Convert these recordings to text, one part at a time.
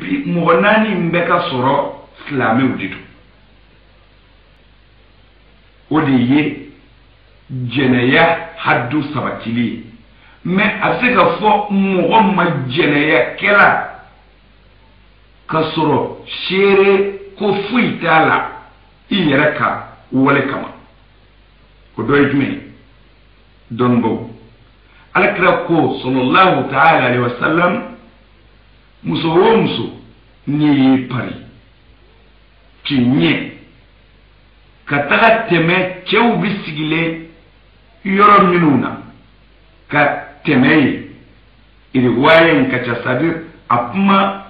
bi mɔgɔ naani in bɛ ka sɔrɔ silamɛw de don o de ye jɛnɛya hadu sabatili ye mɛ a bɛ se ka fɔ mɔgɔ ma jɛnɛya kɛra ka sɔrɔ seere ko foyi t'a la i yɛrɛ ka wale kama o dɔ ye jumɛn ye dɔn bɔ alakira ko sɔlɔlahu ta'ala alayhi wa sallam muso o muso n'i y'i pari k'i ɲɛ ka taga tɛmɛ cɛw bi sigilen yɔrɔ minnu na ka tɛmɛ yen iriwaya in ka ca c'est-à-dire a kuma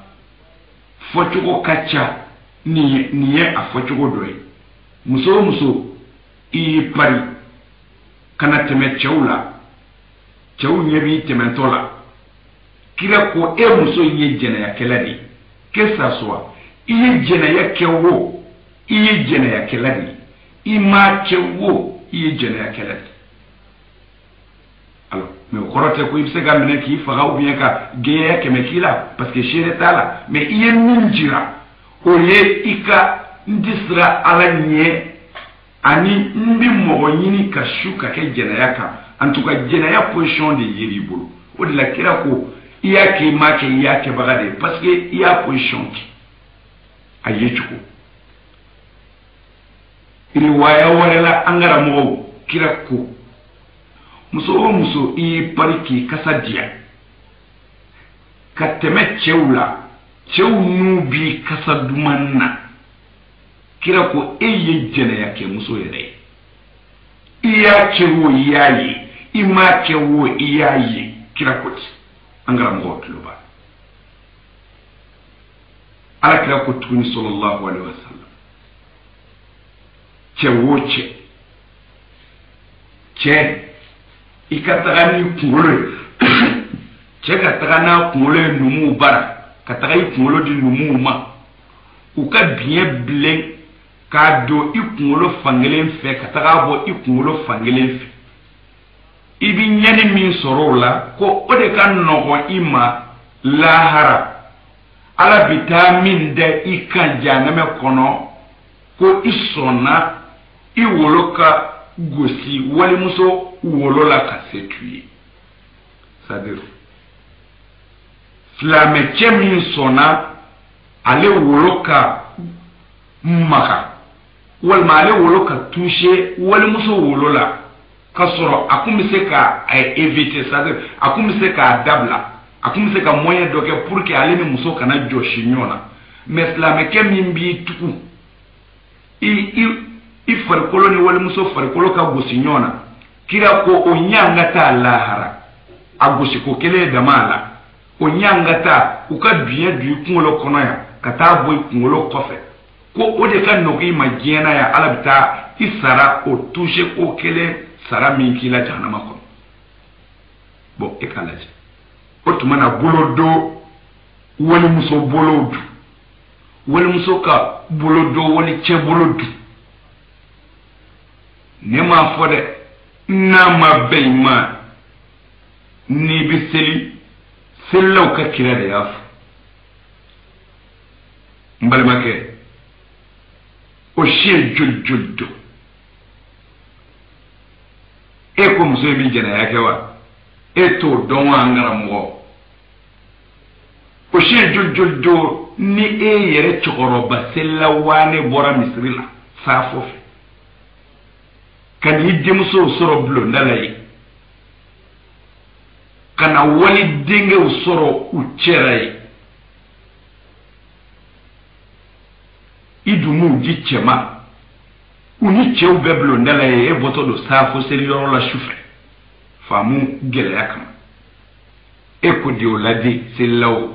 fɔcogo ka ca nin ye nin ye a fɔcogo dɔ ye muso o muso i y'i pari ka na tɛmɛ cɛw la cɛw ɲɛ b'i tɛmɛntɔ la kira ko e muso in ye jɛnɛyakɛla de ye que ça soit i ye jɛnɛya kɛ o i ye jɛnɛyakɛla de ye i m'a kɛ o i ye jɛnɛyakɛla de ye alors mais o kɔrɔ tɛ ko i bɛ se ka minɛ k'i faga ou bien ka gɛlɛya kɛmɛ k'i la parce que seere t'a la mais i ye min jira o ye i ka n tɛ siran ala ɲɛ ani n bɛ mɔgɔ ɲini ka su ka kɛ jɛnɛya kan en tout cas jɛnɛya position de ye i bolo o de la kira ko i y'a kɛ i m'a kɛ i y'a kɛbaga de ye parce que i y'a position kɛ a ye cogo riwaya wɛrɛ la an karamɔgɔw kira ko muso o muso i y'i pari k'i kasa diya ka tɛmɛ cɛw la cɛw n'u b'i kasa duman na kira ko e ye jɛnɛyakɛmuso yɛrɛ ye i y'a kɛ wo i y'a ye i m'a kɛ wo i y'a ye kira ko ten an karamɔgɔw tulo b'a ala kira ko tuguni sɔlɔlahu alehi wasalam cɛ wo cɛ cɛ i ka taga n'i kunkolo ye cɛ ka taga n'a kunkolo ye numuw bara ka taga i kunkolo di numuw ma u ka biɲɛ bilen k'a don i kunkolo fankelen fɛ ka taga bɔ i kunkolo fankelen fɛ i bi ɲɛni min sɔrɔ o la ko o de ka nɔgɔn i ma lahara ala bi taa min da i kan jahanamɛ kɔnɔ ko i sɔnna i wolo ka gosi walimuso wolo la ka se tu ye sadiri silamɛcɛ min sɔnna ale wolo ka maga walima ale wolo ka touche walimuso wolo la ka sɔrɔ a kun bɛ se ka a éviter c'est à dire a kun bɛ se k'a dabila a kun bɛ se ka moyen dɔ kɛ pour que ale ni muso kana jɔsi ɲɔgɔn na mais silamɛkɛ min b'i tugu i i i farikolo ni walimuso farikolo ka gosi ɲɔgɔn na kira ko o ɲanga t'a lahara a gosiko kelen ye dama a la o ɲanga ta u ka biɲɛ du i kunkolo kɔnɔ yan ka taa bɔ i kunkolo kɔfɛ ko o de ka nɔgɔ i ma diɲɛ na yan ala bɛ taa i sara o touche ko kelen sara min k'i la jahanama kɔnɔ bɔn e k'a lajɛ o tuma na bolo do walimuso bolow du walimuso ka bolo do wali cɛ bolo du ne m'a fɔ dɛ n'a ma bɛn i ma n'i bɛ seli selilaw ka kira de y'a fɔ n balimakɛ o si ye joli joli don e ko muso in bɛ jɛnɛya kɛ wa e t'o dɔn wa an karamɔgɔ Oshie Jojojo ni e yɛrɛ cɛkɔrɔba selila waane bɔra misiri la saafo fɛ ka n'i denmusow sɔrɔ bulonda la yen ka na wali denkɛw sɔrɔ u cɛra yen i dumuw ji cɛma u ni cɛw bɛɛ bulonda la yen e bɔtɔ don saafo seliyɔrɔ la sufɛ faamu gɛlɛya kama e ko de o ladi selilaw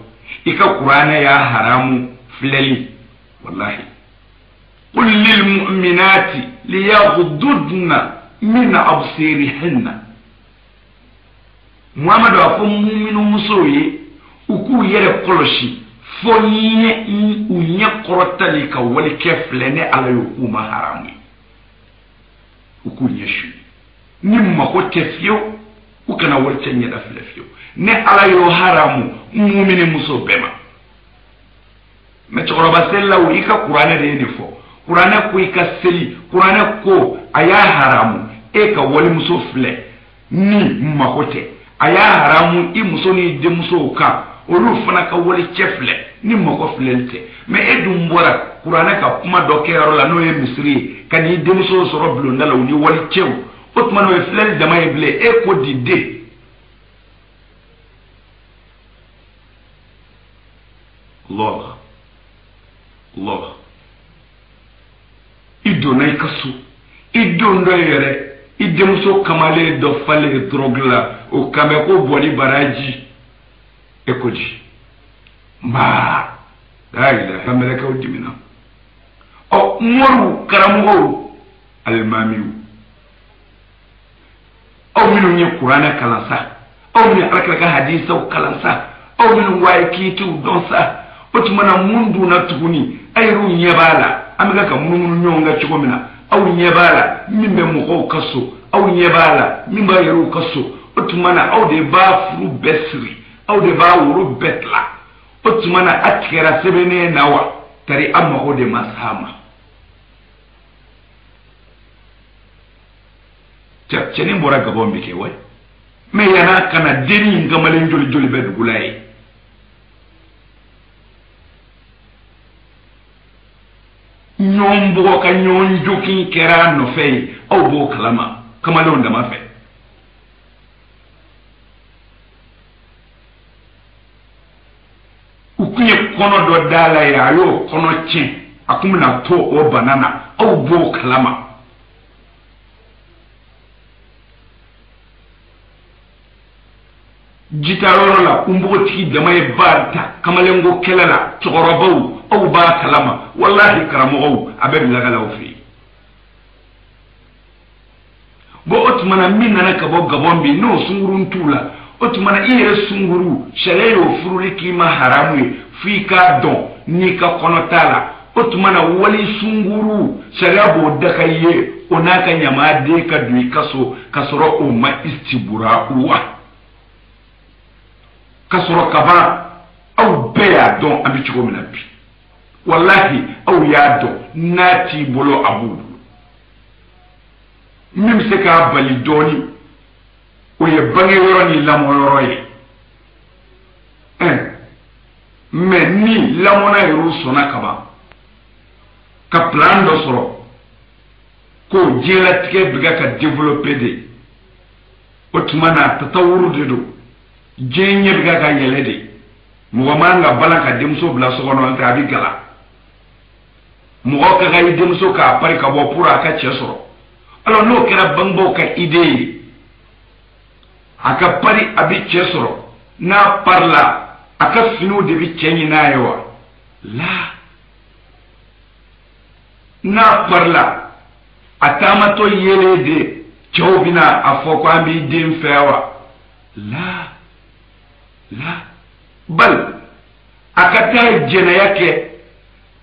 i ka kuranɛ y'a haramu filɛli walahi qul lilmuminati liyagududna min absirihinna muhamadu a fɔ muminu musow ye u k'u yɛrɛ kɔlɔsi fo ɲɛ u ɲɛ kɔrɔtali ka walikɛ filɛ ne ala y'o k'u ma haramu ye u k'u ɲɛ su ni mako tɛ fiyewu u kana wari cɛ ɲɛda filɛ fiyewu ne ala y'o haramu mumini muso bɛɛ ma mɛ cɛkɔrɔba selila o i ka kuranɛ de ye nin fɔ kuranɛ ko i ka seli kuranɛ ko a y'a haramu e ka walimuso filɛ ni mako tɛ a y'a haramu i muso n'i denmusow kan olu fana ka wale cɛ filɛ ni mɔgɔ filɛli tɛ mɛ e dun bɔra kuranɛ ka kuma dɔ kɛyɔrɔ la n'o ye misiri ye ka n'i denmusow sɔrɔ bulonda la u ni wale cɛw o tuma n'o ye filɛli dama ye bilen e ko di den lɔɔga lɔɔga i donna i ka so i don dɔ yɛrɛ i denmuso kamalen dɔ falen dɔrɔgu la o kanbɛ ko bɔli baraji e ko di maa la ilaha mɛlɛkɛw dimina ɔ moriw karamɔgɔw alimamiw aw minnu ye kuranɛ kalan sa aw minnu ye alakira ka hadisaw kalan sa aw minnu waye kiitiw dɔn sa o tuma na mun dun na tuguni a yɛrɛw ɲɛ b'a la an bɛ ka ka munumunu ɲɔgɔn kan cogo min na aw ɲɛ b'a la min bɛ mɔgɔw ka so aw ɲɛ b'a la min b'a yɛrɛw ka so o tuma na aw de b'a furu bɛɛ siri aw de b'a woro bɛɛ tila o tuma na a tigɛra sɛbɛnnen na wa tari an mago de ma s'a ma cɛnin bɔra gabɔn bɛ kɛ wɛ mɛ yana ka na denni in kamalen joli joli bɛ dugu la ye ɲɔgɔn bɔgɔ ka ɲɔgɔn jokin kɛra nɔfɛ ye aw b'o kalama kamalenw dama fɛ u tun ye kɔnɔ dɔ d'a la ye a y'o kɔnɔ tiɲɛ a tun bɛna to o bana na aw b'o kalama jitayɔrɔ la ko npogotigi dama ye baari ta kamalenko kɛlɛ la cɛkɔrɔbaw aw b'a kalama walahi karamɔgɔw a bɛ bilagalaw fɛ yen bɔn o tuma na min nana ka bɔ gabɔn bi n'o sunkurun t'u la o tuma na i yɛrɛ sunkuru sariya y'o furuli k'i ma haramu ye f'i k'a dɔn n'i ka kɔnɔ t'a la o tuma na wali sunguru sariya b'o daka ye o n'a ka ɲamaa den ka don i ka so ka sɔrɔ o ma istibura wa ka sɔrɔ kaban aw bɛɛ y'a dɔn an bɛ cogo min na bi walahi aw y'a dɔn n'a t'i bolo a b'u bolo min bɛ se k'a bali dɔɔnin o ye bange yɔrɔ ni lamɔ yɔrɔ ye ɛɛ mɛ ni lamɔna yɛrɛw sɔnna kaban ka plan dɔ sɔrɔ k'o diɲɛlatigɛ bɛ ka ka développer de o tuma na tatawuru de don diɲɛ ɲɛ bɛ ka ka yɛlɛ de mɔgɔ man ka balan ka denmuso bila so kɔnɔ nka a bɛ gala mɔgɔ ka ka i denmuso k'a pari ka bɔ pour a ka cɛ sɔrɔ alors n'o kɛra bangebaaw ka idée ye a ka pari a bɛ cɛ sɔrɔ n'a parila a ka finiw de bɛ cɛ ɲini n'a ye wa la n'a parila a taamatɔ yeelen de cɛw bɛna a fɔ ko an b'i den fɛ wa la la bali a ka taa jɛnɛya kɛ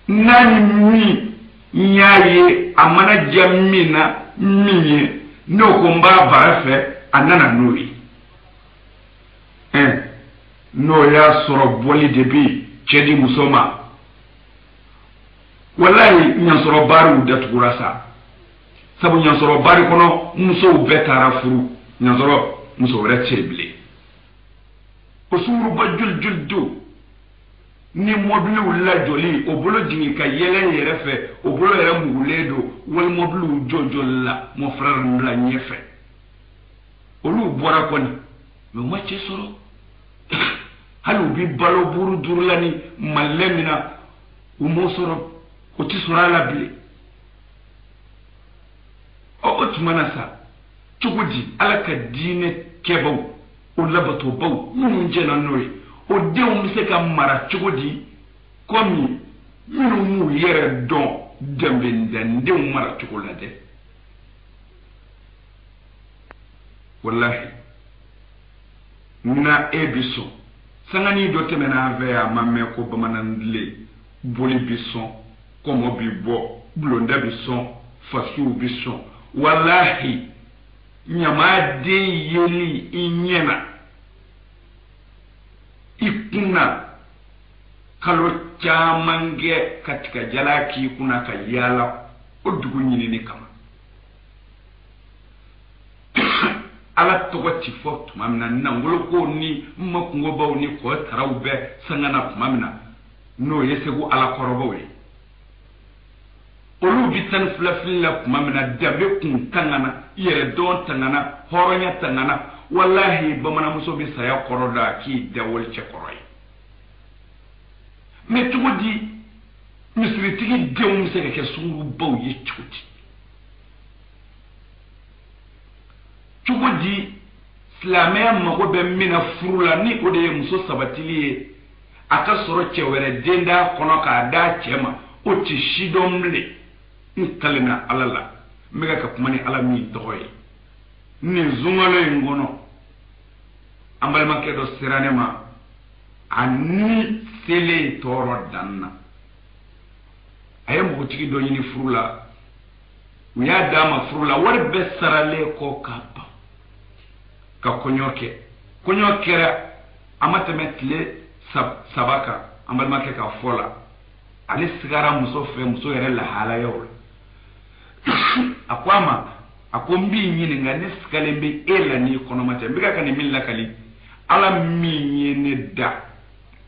n'a ni min n y'a ye a mana diya min na min ye n'o ko n b'a bara fɛ a nana n'o ye n'o y'a sɔrɔ bɔli de bɛ cɛ di muso ma walayi ɲansɔrɔ baariw datugura sa sabu ɲansɔrɔ baari kɔnɔ musow bɛɛ taara furu ɲansɔrɔ muso wɛrɛ tɛ yen bilen ko sunguruba joli joli don ni mɔbiliw lajɔli o bolo jigin ka yɛlɛ yɛrɛ fɛ o bolo yɛrɛ mugulen don wali mɔbiliw jɔjɔli la mɔfra bila ɲɛfɛ olu bɔra kɔni mɛ u ma cɛ sɔrɔ hali u bi balo buru durula ni malilɛ min na u m'o sɔrɔ o ti sɔrɔ a la bilen ɔ o tuma na sa cogo di ala ka diinɛ kɛbaw o labatobaw minnu jɛna n'o ye o denw bɛ se ka mara cogo di kɔmi minnu m'u yɛrɛ dɔn danbendɛndenw mara cogo la dɛ walahi na e bi sɔn sanganin dɔ tɛmɛna an fɛ a ma mɛn ko bamanan dilen boli bi sɔn kɔmɔ bi bɔ bulonda bi sɔn fasiw bi sɔn walahi ɲamaa den yeli i ɲɛ na i kun na kalo caman kɛ ka tigajala k'i kun na ka yaala o dugu ɲinini kama ala tɔgɔ ti fɔ tuma min na nangolokow ni makungobaw ni kɔɔ taraw bɛ sanga na tuma min na n'o ye segu alakɔrɔbaw ye olu bi tan filafili la tuma min na danbe kun tangana i yɛrɛ dɔn tangana hɔrɔnya tangana walahi bamananmuso bɛ saya kɔrɔ da k'i dawoli cɛ kɔrɔ ye mɛ cogo di misiritigi denw bɛ se ka kɛ sungurubaw ye cogo di cogo di silamɛya mago bɛ min na furu la ni o de ye muso sabatili ye a ka sɔrɔ cɛ wɛrɛ den d'a kɔnɔ k'a d'a cɛ ma o tɛ si dɔn bilen n kalenna ala la n bɛ ka kuma ni ala min tɔgɔ ye nin sunkalo in kɔnɔ an balimakɛ dɔ sera ne ma a ni selen tɔɔrɔ dan na a ye npogotigi dɔ ɲini furu la u y'a d'a ma furu la wari bɛɛ saralen kɔ k'a ban ka kɔɲɔ kɛ kɔɲɔ kɛra A ma tɛmɛ tile saba kan an balimakɛ ka fɔ la ale sigara muso fɛ muso yɛrɛ lahalayaw la a ko a ma a ko n b'i ɲininka ne sigalen bɛ e la n'i kɔnɔma cɛ n bɛka ka nin min lakali ala min ye ne da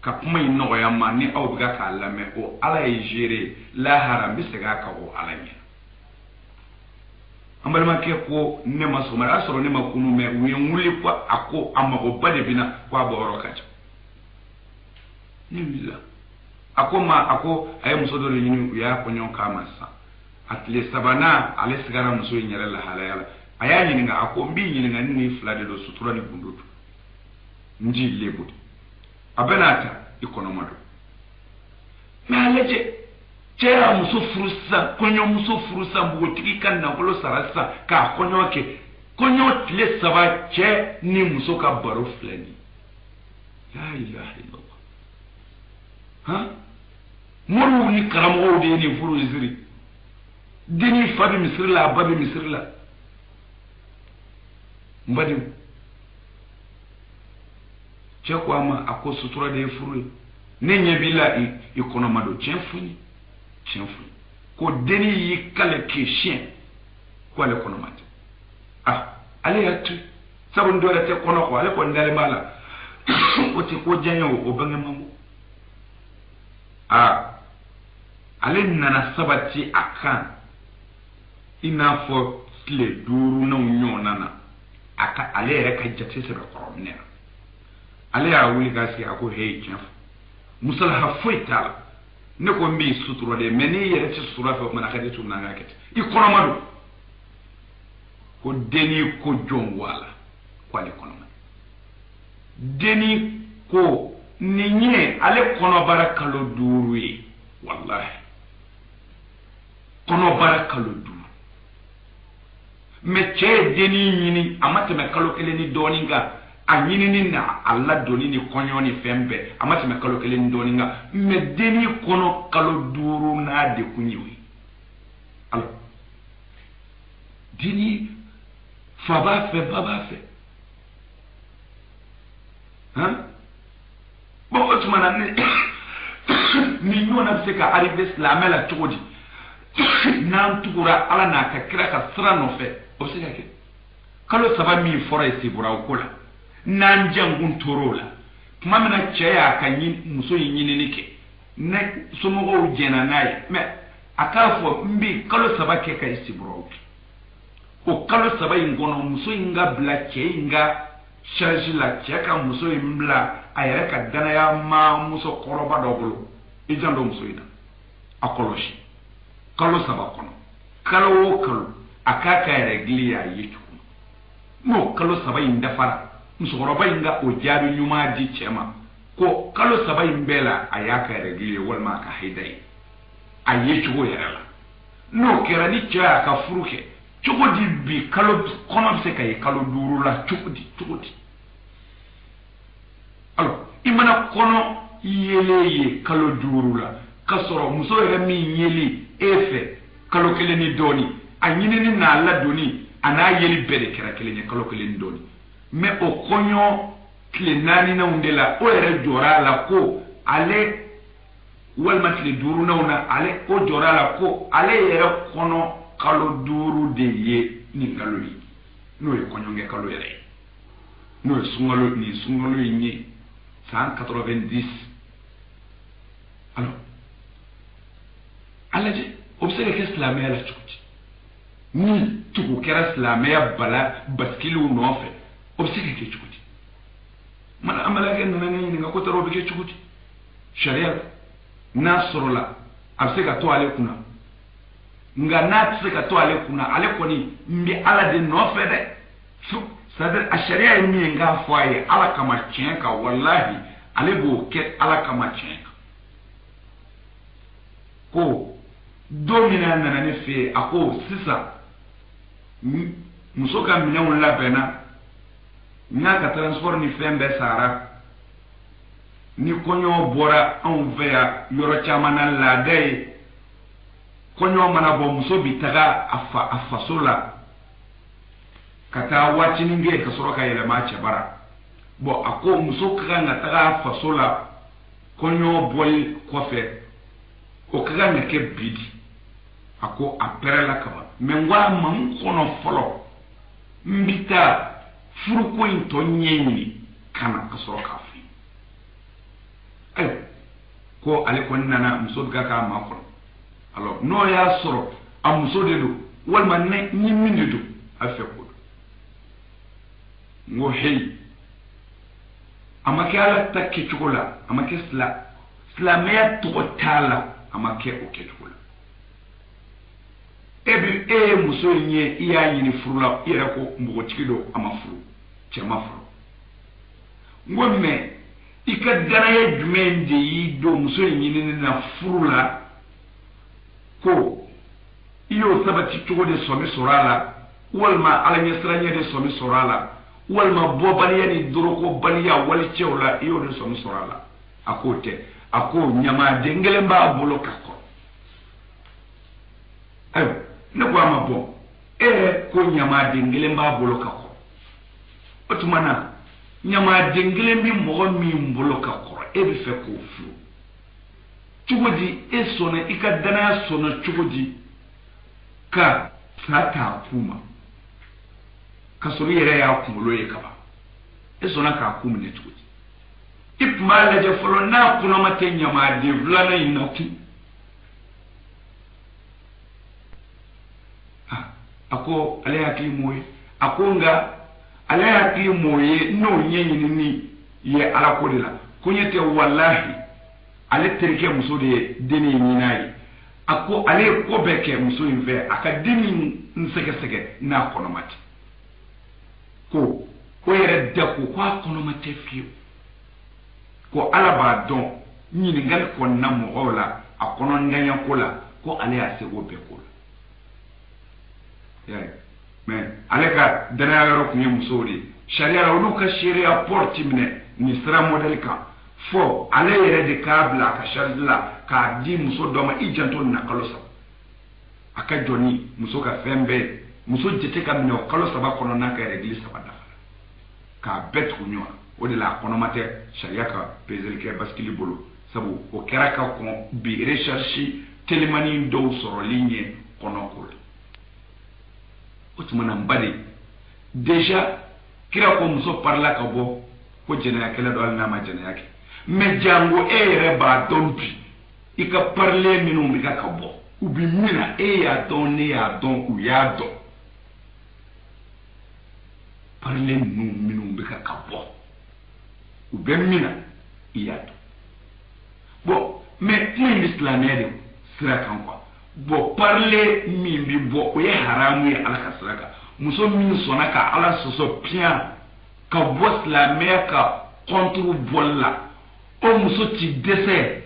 ka kuma in nɔgɔya ma ni aw bɛ k'a lamɛn o ala ye zeere ye lahara n bɛ segin a ka o ala ɲɛ an balimakɛ ko ne ma sɔgɔma y'a sɔrɔ ne ma kunu mɛ u ye n wuli ko a ko a magoba de bɛna ko a bɔyɔrɔ ka ca ne wulila a ko ma a ko a ye muso dɔ de ɲini u y'a kɔɲɔ k'a ma sisan a tile sabanan ale sigara muso in yɛrɛ lahalaya la a y'a ɲininka a ko n b'i ɲininka ni nin fila de don sutura ni gundo don n ji lebu a bɛna a ta i kɔnɔma don mɛ a lajɛ cɛ y'a muso furu sisan kɔɲɔmuso furu sisan npogotigi ka nafolo sara sisan k'a kɔɲɔ kɛ kɔɲɔ tile saba cɛ ni muso ka baro filɛ nin la ilaha illallah han moriw ni karamɔgɔw de ye nin furu misiri denni fa bɛ misiri la a ba bɛ misiri la n badenw cɛ ko a ma a ko sutura de ye furu ye ne ɲɛ b'i la i kɔnɔma don tiɲɛ f'u ye tiɲɛ f'u ye ko denni y'i kale k'i siɲɛ ko ale kɔnɔma tɛ ah ale y'a to sabu n dɔwɛrɛ tɛ kɔnɔ kɔ ale kɔni dalen b'a la o tɛ ko diya ye o bange man bon ah ale nana sabati a kan i n'a fɔ tile duurunanw ɲɔgɔnna na a ka ale yɛrɛ ka jate sɛbɛ kɔrɔ minɛ na ale y'a wuli k'a sigi a ko heyi tiɲɛ fɔ musalaha foyi t'a la ne ko n b'i sutura de mɛ n'i yɛrɛ tɛ sutura fɛ o mana ka di tun na k'a kɛ ten i kɔnɔma don ko denni ko jɔn ko a la ko ale kɔnɔma denni ko nin ye ale kɔnɔbara kalo duuru ye walahi kɔnɔbara kalo duuru mɛ cɛ ye denni ɲini a ma tɛmɛ kalo kelen ni dɔɔnin kan a ɲinini na a ladonni ni kɔɲɔ ni fɛn bɛɛ a ma tɛmɛ kalo kelen ni dɔɔnin kan mɛ denni kɔnɔ kalo duuru n'a dekun ye o ye ala denni fa b'a fɛ ba b'a fɛ han bon o tuma na ni ni ɲɔgɔnna bɛ se ka arrivé silamɛ la cogo di n'an tugura ala n'a ka kira ka sira nɔfɛ o bɛ se ka kɛ kalo saba min fɔra ye seburaw ko la n'an jankun tor'o la tuma min na cɛ y'a ka muso in ɲinini kɛ ne somɔgɔw jɛnna n'a ye mɛ a k'a fɔ n bɛ kalo saba kɛ ka i seburaw kɛ o kalo saba in kɔnɔ muso in ka bila cɛ in ka charge la cɛ ka muso in bila a yɛrɛ ka danaya ma muso kɔrɔba dɔ bolo i jan dɔ muso in na a kɔlɔsi kalo saba kɔnɔ kalo o kalo a k'a ka yɛrɛ gili y'a ye cogo n'o kalo saba in dafara musokɔrɔba in ka o jaabi ɲuman di cɛ ma ko kalo saba in bɛɛ la a y'a ka yɛrɛ gili ye walima a ka heda ye a ye cogo yɛrɛ la n'o kɛra ni cɛ y'a ka furu kɛ cogo di bi kalo kɔnɔ bɛ se ka ye kalo duuru la cogo di cogo di alors i mana kɔnɔ yelen ye kalo duuru la ka sɔrɔ muso yɛrɛ min yeli e fɛ kalo kelen ni dɔɔni a ɲinini n'a ladonni a n'a yeli bɛɛ de kɛra kelen ye kalo kelen ni dɔɔni mɛ o kɔɲɔ tile naaninanw de la o yɛrɛ jɔra a la ko ale walima tile duurunanw na ale o jɔra la ko ale yɛrɛ kɔnɔ kalo duuru de ye nin kalo ye n'o ye kɔɲɔkɛ kalo yɛrɛ ye n'o ye sunkalo nin sunkalo in ye san 90 alors a lajɛ o bɛ se ka kɛ silamɛya la cogo di ni tugu kɛra silamɛya bala basikiliw nɔfɛ o bɛ se ka kɛ cogo di mana an balakɛ nana ne ɲininka ko tɔɔrɔ bɛ kɛ cogo di sariya n'a sɔrɔla a bɛ se ka to ale kunna nka n'a tɛ se ka to ale kunna ale kɔni n bɛ ala de nɔfɛ dɛ sadiri a sariya ye min ye n k'a fɔ a ye ala kama tiɲɛ kan walahi ale b'o kɛ ala kama tiɲɛ kan ko don min a nana ne fɛ yen a ko sisan muso ka minɛnw labɛnna n'a ka transport ni fɛn bɛɛ sara ni kɔɲɔ bɔra anw fɛ yan yɔrɔ caman na laada ye kɔɲɔ mana bɔ muso bi taga a fa a faso la ka taa waatinin kɛ ka sɔrɔ ka yɛlɛma a cɛbara bɔn a ko muso ka kan ka taga a faso la kɔɲɔ bɔli kɔfɛ o ka kan ka kɛ bi di a ko a pɛrɛ la kaban mɛ n ko a ma n kɔnɔ fɔlɔ n bɛ taa furuko in tɔ ɲɛɲini ka na ka sɔrɔ k'a f'i ayiwa ko ale kɔni nana muso bɛ k'a ma kɔnɔ alors n'o y'a sɔrɔ a muso de don walima ne ni min de don a fɛ ko don n ko heyi a ma kɛ ala ta kɛcogo la a ma kɛ sila silamɛya tɔgɔ t'a la a ma kɛ o kɛcogo la e bɛ e ye muso in ye i y'a ɲini furu la i yɛrɛ ko npogotigi don a ma furu cɛ ma furu n ko mɛ i ka danaya jumɛn de y'i don muso in ɲinini na furu la ko i y'o sabati cogo de sɔmi sɔrɔ a la walima ala ɲɛsiranya de sɔmi sɔrɔ a la walima bɔbaliya ni dorokobaliya wali cɛw la i y'o de sɔmi sɔrɔ a la a k'o tɛ a ko ɲamaden kelen b'a bolo ka kɔrɔ ayiwa ne ko a ma bɔ e yɛrɛ ko ɲamaden kelen b'a bolo ka kɔrɔ o tuma na ɲamaden kelen bɛ mɔgɔ min bolo ka kɔrɔ e bɛ fɛ k'o furu cogo di e sɔnna i ka danaya sɔnna cogo di ka sa t'a ku ma ka sɔrɔ i yɛrɛ y'a kunkolo ye kaban e sɔnna k'a ku minɛ cogo di i tun b'a lajɛ fɔlɔ n'a kɔnɔma tɛ ɲamaden filanan in na kun a ko ale hakili m'o ye a ko nka ale hakili m'o ye n'o ɲɛɲinini ye ala ko de la ko ɲɛ tɛ walahi ale terikɛ muso de ye den in ɲin'a ye a ko ale ye ko bɛɛ kɛ muso in fɛ a ka den in n sɛgɛsɛgɛ n'a kɔnɔma tɛ ko o yɛrɛ da ko ko a kɔnɔma tɛ fiyewu ko ala b'a dɔn ɲininkali kɔnɔna mɔgɔw la a kɔnɔ ntanyako la ko ale y'a seko bɛɛ ko la mɛ ale ka danaya yɔrɔ tun ye musow de ye sariya la olu ka seereya pɔrɔti minɛ nin sira mɔdɛli kan fɔ ale yɛrɛ de k'a bila a ka saridi la k'a di muso dɔ ma i janto nin na kalo saba a ka jɔ ni muso ka fɛn bɛɛ ye muso jate ka minɛ o kalo saba kɔnɔ n'a ka rɛgili saba dafara k'a bɛɛ tugu ɲɔgɔn o de la a kɔnɔma tɛ sariya ka pezeli kɛ basikili bolo sabu o kɛra ka kɔn bi resarisi telimani dɔw sɔrɔli ɲɛ kɔnɔ ko la o tuma na n ba de deja kira ko muso parila ka bɔ ko jɛnɛya kɛlɛ dɔ hali n'a ma jɛnɛya kɛ mɛ jango e yɛrɛ b'a dɔn bi i ka parilen minnu bɛ ka ka bɔ u bɛ min na e y'a dɔn ne y'a dɔn u y'a dɔn parilen ninnu minnu bɛ ka ka bɔ u bɛ min na i y'a dɔn bɔn mɛ kuma in bɛ silamɛya de sira kan kuwa bɔn parile min bɛ bɔ o ye haramu ye ala ka sira kan muso min sɔnna ka ala sɔsɔ piyan ka bɔ silamɛya ka kɔnturu bɔli la o muso ti dɛsɛ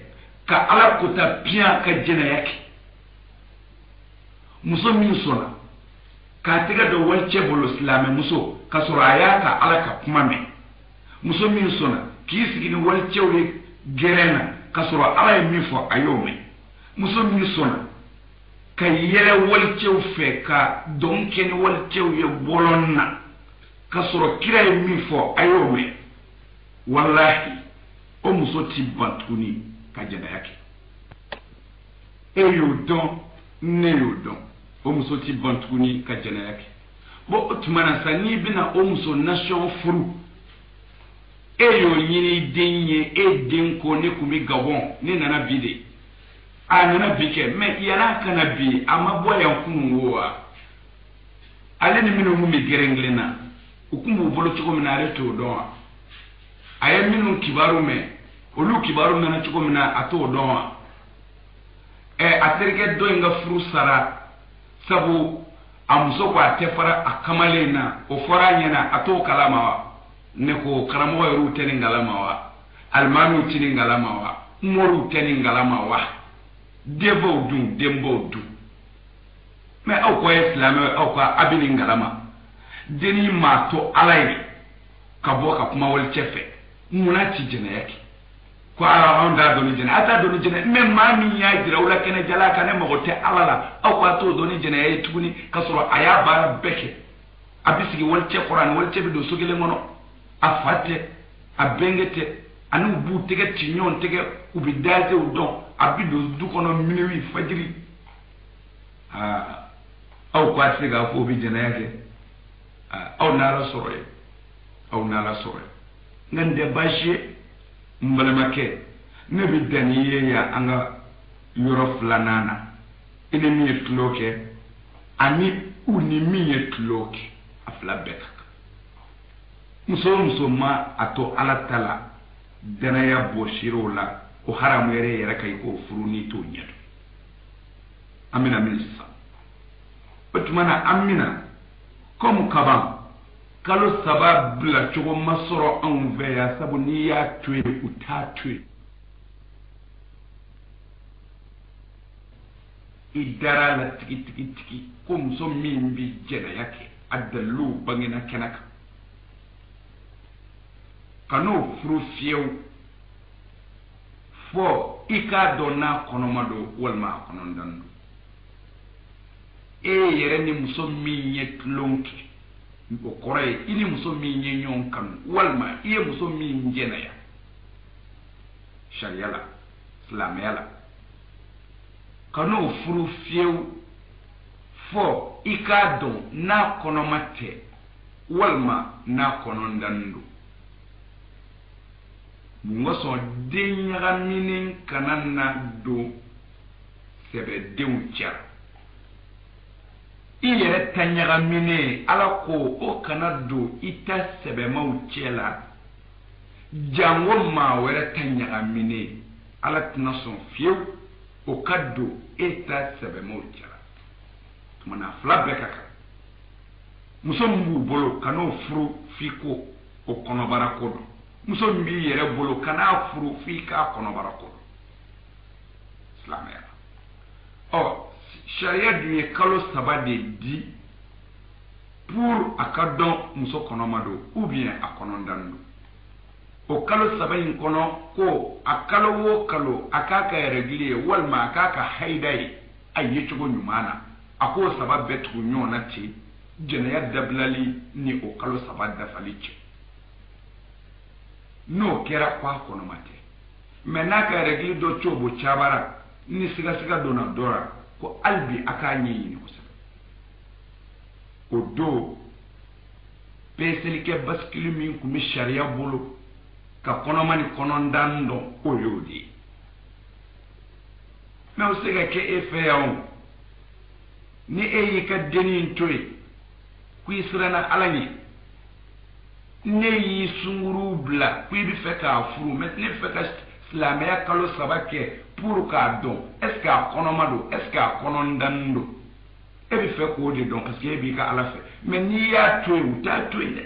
ka ala kota piya ka jɛnɛya kɛ muso min sɔnna k'a tɛgɛ dɔ walicɛ bolo silamɛmuso ka sɔrɔ a y'a ta ala ka kuma mɛn muso min sɔnna k'i sigi ni walicɛw ye gɛrɛn na ka sɔrɔ ala ye min fɔ a y'o mɛn muso min sɔnna ka yɛlɛ walicɛw fɛ ka dɔn kɛ ni walicɛw ye bɔlɔn na ka sɔrɔ kira ye min fɔ a y'o mɛn walahi o muso t'i ban tuguni ka jɛnɛya kɛ e y'o dɔn ne y'o dɔn o muso t'i ban tuguni ka jɛnɛya kɛ bon o tuma na sa n'i bɛna o muso nasɔn furu e y'o ɲini i den ye e den ko ne tun bɛ gabɔn ne nana bi de a nana bi kɛ mɛ yann'a kana bi a ma bɔ yan kunun wo wa ale ni minnu kun bɛ gɛrɛngelen na u kun b'u bolo cogo min na ale t'o dɔn wa a ye minnu kibaru mɛn olu kibaru mɛnna cogo min na a t'o dɔn wa ɛ a terikɛ dɔ in ka furu sara sabu a muso ko a tɛ fara a kamalen na o fɔra a ɲɛna a t'o kalama wa ne ko karamɔgɔ yɛrɛw tɛ nin kalama wa alimamiw tɛ nin kalama wa moriw tɛ nin kalama wa denbaw dun denbaw dun mɛ aw kɔ ye silamɛ aw ka a bɛ nin galama denni maa to ala ye ka bɔ ka kuma wale cɛ fɛ munna ci jɛnɛya kɛ ko ala anw t'a dɔn ni jɛnɛ a t'a dɔn ni jɛnɛ mɛ maa min y'a jira aw la kɛnɛjala ka ne mago tɛ ala la aw k'a t'o dɔn ni jɛnɛya ye tuguni ka sɔrɔ a y'a baara bɛɛ kɛ a bɛ sigi wali cɛ kɔrɔ ani wali cɛ bɛ don so kelen kɔnɔ a fa tɛ a bɛnkɛ tɛ ani u b'u tɛgɛ ci ɲɔgɔn tɛgɛ u bɛ dazew dɔn a bɛ don du kɔnɔ miniwi fajiri aa aw ko a tɛ se k'a fɔ o bɛ jɛnɛya kɛ aa aw n'ala sɔrɔ ye aw n'ala sɔrɔ ye nka nin tɛ baasi ye n balimakɛ ne bɛ dan n'i ye yan an ka yɔrɔ filanan na i ni min ye tulo kɛ ani u ni min ye tulo kɛ a fila bɛɛ kan muso o muso ma a to ala ta la danaya bɔsira o la o haramu yɛrɛ yɛrɛ ka i k'o furu n'i t'o ɲɛdɔn an bɛna min sisan o tuma na an bɛna kɔmi kaban kalo saba bila cogo ma sɔrɔ anw fɛ yan sabu n'i y'a to yen u t'a to yen i dara la tigi tigi tigi ko muso min bɛ jɛnɛya kɛ a daliluw bangena kɛnɛ kan ka n'o furu fiyewu fɔ i k'a dɔn n'a kɔnɔma don walima a kɔnɔndan don e yɛrɛ ni muso min ye tulon kɛ o kɔrɔ ye i ni muso min ye ɲɔgɔn kanu walima i ye muso min jɛnɛya sariya la silamɛya la ka n'o furu fiyewu fɔ i k'a dɔn n'a kɔnɔma tɛ walima n'a kɔnɔndannen don mun kosɔn den ɲagaminen kana na don sɛbɛdenw cɛ i yɛrɛ ta ɲagaminen ala ko o kana don i ta sɛbɛmaw cɛ la jango maa wɛrɛ ta ɲagaminen ala tɛna sɔn fiyewu o ka don e ta sɛbɛmaw cɛ la tumana fila bɛɛ ka kan muso min b'u bolo kan'o furu f'i ko ko kɔnɔbara ko don muso min b'i yɛrɛ bolo kan'a furu f'i k'a kɔnɔbara ko don silamɛya ɔ sariya dun ye kalo saba de di pour a ka dɔn muso kɔnɔma don ou bien a kɔnɔndan don o kalo saba in kɔnɔ ko a kalo o kalo a k'a ka règle ye walima a k'a ka hayida ye a yecogo ɲuman na A k'o saba bɛɛ tugu ɲɔgɔn na ten jɛnɛya dabilali ni o kalo saba dafali cɛ n'o kɛra k'a kɔnɔma tɛ mɛ n'a ka yɛrɛgili dɔ cobo cabara ni sigasiga donna dɔ ra ko hali bi a k'a ɲɛ ɲini kosɛbɛ o don peeselikɛ basikili min tun bɛ sariya bolo ka kɔnɔma ni kɔnɔndan dɔn o y'o de ye mɛ o se ka kɛ e fɛ yan o ni e y'i ka dennin to yen ko i siranna ala ɲɛ ne y'i sunkuruw bila ko i bɛ fɛ k'a furu mɛ ne bɛ fɛ ka silamɛya kalo saba kɛ pour k'a dɔn est ce que a kɔnɔma don est ce que a kɔnɔndanin don e bɛ fɛ k'o de dɔn parce que e b'i ka ala fɛ mɛ n'i y'a to yen u t'a to yen dɛ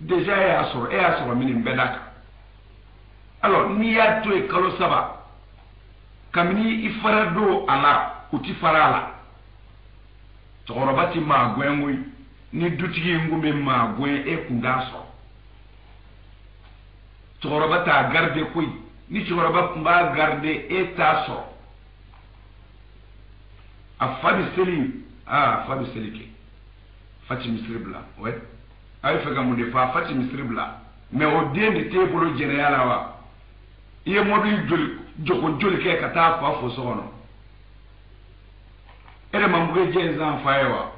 déjà e y'a sɔrɔ e y'a sɔrɔ min bɛɛ da kan alors n'i y'a to yen kalo saba kabini i fara don a la u ti fara a la cɛkɔrɔba ti maa gɛn koyi ni dutigi in kun bɛ maa gɛn e kun t'a sɔrɔ cɛkɔrɔba t'a garide koyi ni cɛkɔrɔba tun b'a garide e t'a sɔrɔ a fa bɛ seli aa a fa bɛ seli kɛ fa ti misiri bila wɛ a bɛ fɛ ka mun de fɔ a fa ti misiri bila mɛ o den de t'e bolo jɛnɛya la wa i ye mɔbili joli joko joli kɛ ka taa fa fo so kɔnɔ e de man buge jɛ san fa ye wa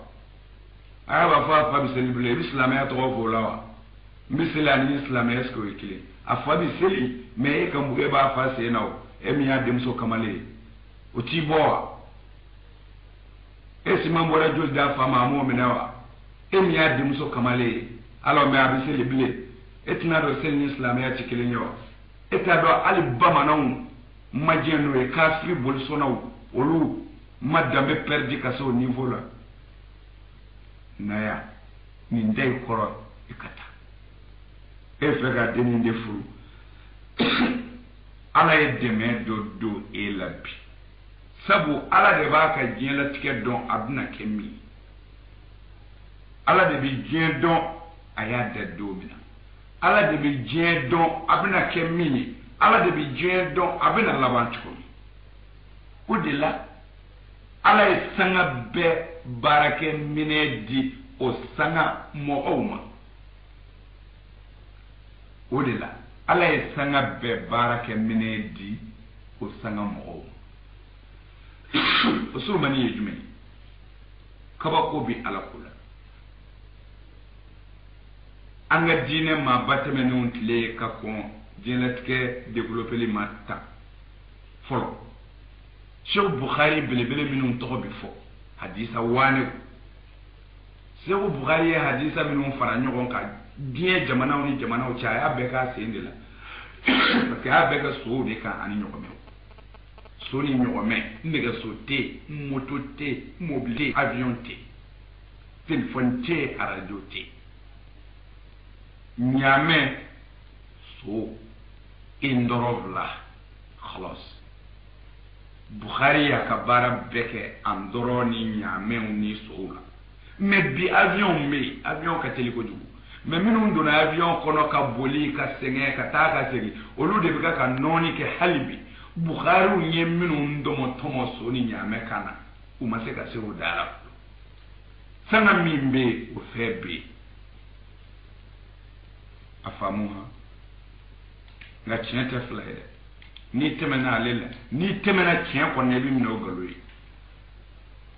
a y'a b'a fɔ a fa bɛ seli bilen i bɛ silamɛya tɔgɔ f'o la wa n bɛ seli ani n silamɛya est-ce que o ye kelen a fa bɛ seli mais e ka buge e b'a fa sen na o e min y'a denmuso kamalen ye o t'i bɔ wa e siman bɔra joli d'a fa ma a m'o minɛ wa e min y'a denmuso kamalen ye alors mais a bɛ seli bilen e tɛna dɔn seli ni silamɛya tɛ kelen ye wa e t'a dɔn hali bamananw ma diɲɛ n'o ye kafiri bolisɔnnaw olu ma danbe pɛridi ka se o nivo la na yan nin da i kɔrɔ i ka taa e fɛ ka dennin de furu ala ye dɛmɛ dɔ don e la bi sabu ala de b'a ka diɲɛlatigɛ dɔn a bɛna kɛ min ye ala de bɛ diɲɛ dɔn a y'a da don min na ala de bɛ diɲɛ dɔn a bɛna kɛ min ye ala de bɛ diɲɛ dɔn a bɛna laban cogo min o de la ala ye sanga bɛɛ baarakɛ minɛ di o sanga mɔgɔw ma o de la ala ye sanga bɛɛ baarakɛ minɛ di o sanga mɔgɔw ma o surumani ye jumɛn ye kabako bɛ ala ko la an ka diinɛ ma ba tɛmɛnenw tile ka kɔn diɲɛlatigɛ developeli ma tan fɔlɔ seku buhari belebele minnu tɔgɔ bɛ fɔ hadisa waanew seku buhari ye hadisa minnu fara ɲɔgɔn kan diɲɛ jamanaw ni jamanaw cɛ a y'a bɛɛ k'a sen de la parce que a y'a bɛɛ kɛ sow de kan ani ɲɔgɔn mɛw so ni ɲɔgɔnmɛ nɛgɛso tɛ moto tɛ mobili tɛ avion tɛ telefɔni tɛ arajo tɛ ɲaamɛ so indɔrɔvla xɔlɔs buhari y'a ka baara bɛɛ kɛ andɔrɔ ni ɲaamɛw ni sow la mɛ bi avion bɛ yen avion ka teli kojugu mɛ minnu donna avion kɔnɔ ka boli ka sɛgɛn ka taa ka segin olu de bɛ ka nɔɔni kɛ hali bi bukariw ye minnu dɔmɔ tɔmɔ so ni ɲaamɛ kan na u ma se ka se u da la sanga min bɛ yen o fɛn bɛ yen a faamu ha nka tiɲɛ tɛ fila ye dɛ n'i tɛmɛna ale la n'i tɛmɛna tiɲɛ kɔni na i bɛ minɛ o galo ye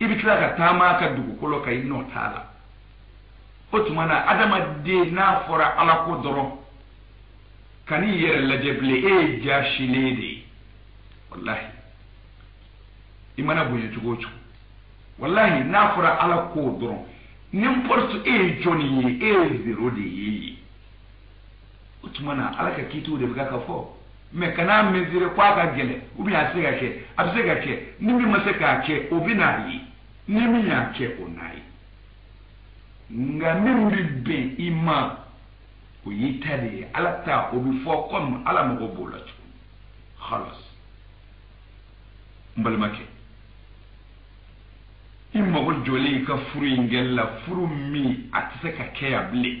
i bɛ tila ka taama a ka dugukolo kan i nɔ t'a la o tuma na adamaden n'a fɔra ala ko dɔrɔn ka n'i yɛrɛ lajɛ bilen e ye jaasilen de ye walahi i mana bonya cogo o cogo walahi n'a fɔra ala ko dɔrɔn n'importe e ye jɔni ye e ye zero de ye o tuma na ala ka kitiw de bɛ ka fɔ mɛ kanaa mɛsire ko a ka gɛlɛ u bɛ a se ka kɛ a bɛ se ka kɛ ni min ma se k'a kɛ o bɛ n'a ye ni min y'a kɛ o n'a ye nka min bɛ bɛn i ma o y'i ta de ye ala ta o bɛ fɔ kɔmi ala mago b'o la cogo halas n balimakɛ i mago jɔlen i ka furu in kɛli la furu min a tɛ se ka kɛ yan bilen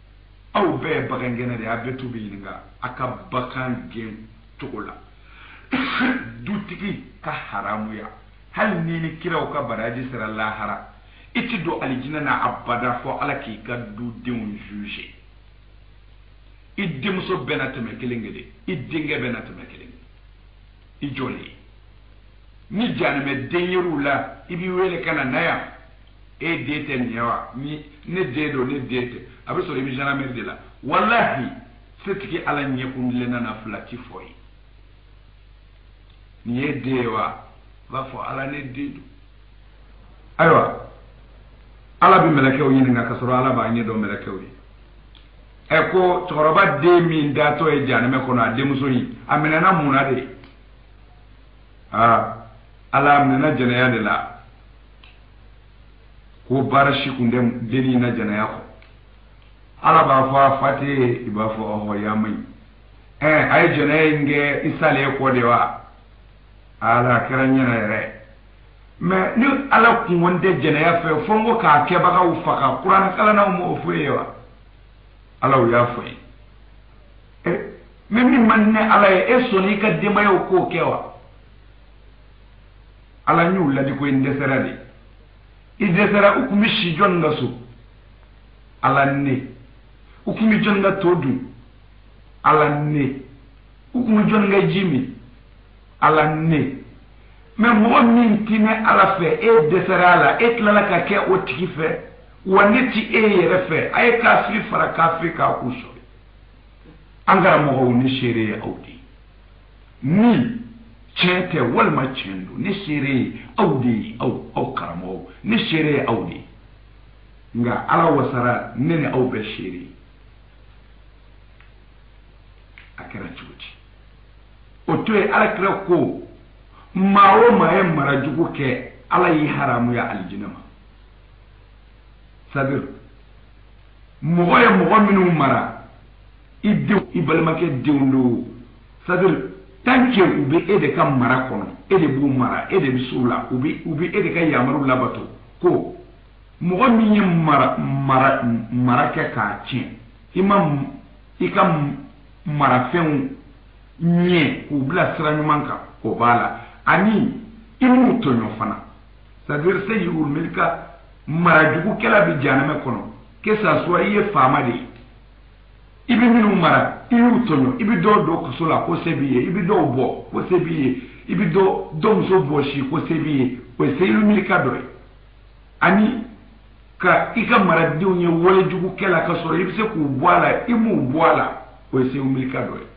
aw bɛɛ ye bagan gɛnɛ de ye a bɛ t'u bɛ ɲininka a ka bagan gɛn cogo la dutigi ka haramuya hali ni ni kiraw ka baraji sera lahara i ti don alijinɛ na abada fɔ ala k'i ka dudenw juge i denmuso bɛɛ na tɛmɛ kelen kelen i denkɛ bɛɛ na tɛmɛ kelen i jɔlen ye ni janimɛ den yer'u la i b'i wele ka na na yan e den tɛ nin ye wa ni ne den don ne den tɛ a bɛ sɔrɔ i bɛ janamɛri de la walahi setigi ala ɲɛkundilenna na fila ti fɔ ye nin ye den ye wa a b'a fɔ ala ne den don ayiwa ala bɛ mɛlɛkɛw ɲininka ka sɔrɔ ala b'a ɲɛ dɔn mɛlɛkɛw ye ɛ ko cɛkɔrɔba den min datɔ ye jahanɛmɛ kɔnɔ a denmuso in a minɛna mun na de aa ala a minɛna jɛnɛya de la ko baara si kun tɛ denni in na jɛnɛya kɔ ala b'a fɔ a fa tɛ ye i b'a fɔ ɔhɔ y'a maɲi ɛɛ a ye jɛnɛya in kɛ i salen ye kɔ de wa ala a kɛra ɲɛna yɛrɛ mɛ ni ala kun kɔni tɛ jɛnɛya fɛ fo n ko k'a kɛbagaw faga kuranɛ kalannaw m'o f'u ye wa ala y'a fɔ ye eh, mɛ min ma ne ala ye e sɔnna i ka denbayaw k'o kɛ wa ala y'u ladi ko n dɛsɛra de i dɛsɛra u tun bɛ si jɔnni ka so ala ne u tun bɛ jɔnni ka to dun ala ne u tun bɛ jɔnni ka ji min ala ne mɛ mɔgɔ min tinɛ ala fɛ e dɛsɛra a la e tilala ka kɛ o tigi fɛ wa ne ti e yɛrɛ fɛ a ye kafiri fara kafiri k'a k'u sɔrɔ an karamɔgɔw ni seere ye aw de ye ni tiɲɛ tɛ walima tiɲɛ don ne seere ye aw de ye aw aw karamɔgɔw ne seere ye aw de ye nka ala wasara ne ni aw bɛɛ seere ye a kɛra cogo di o to yen alakira ko maa o maa ye mara jugu kɛ ala y'i haramuya alijinɛ ma sabir mɔgɔ ye mɔgɔ minnu mara i denw i balimakɛ denw do sabir tant que u bɛ e de ka mara kɔnɔ e de b'u mara e de bɛ s'u la u bɛ u bɛ e de ka yamaruw labato ko mɔgɔ min ye mara mara mara kɛ k'a tiɲɛ i ma i ka marafɛnw ɲɛ k'u bila sira ɲuman kan o b'a la ani i m'u tɔɲɔ fana sadiri se yiru milika mara jugukɛla bɛ janamɛ kɔnɔ ke sasuwa i ye faama de ye i bɛ minnu mara i y'u tɔɲɔ i bɛ dɔw don kaso la ko se b'i ye i bɛ dɔw bɔ ko se b'i ye i bɛ dɔ dɔ muso bɔsi ko se b'i ye o ye seyiru milika dɔ ye ani ka i ka maradenw ye wale jugu kɛ la ka sɔrɔ i bɛ se k'u bɔ a la i m'u bɔ a la o ye sew milika dɔ ye